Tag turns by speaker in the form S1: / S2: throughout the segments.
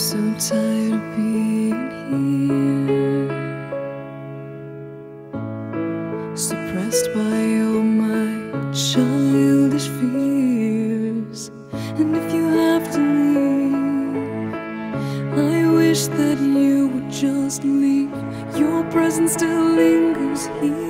S1: tired of being here, suppressed by all my childish fears. And if you have to leave, I wish that you would just leave. Your presence still lingers here,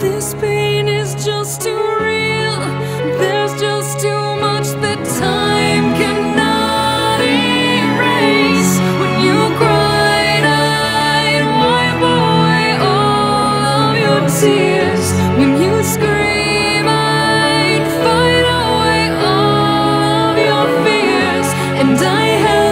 S1: This pain is just too real. There's just too much that time cannot erase. When you I'd wipe away all of your tears. When you scream, I'd fight away all of your fears. And I held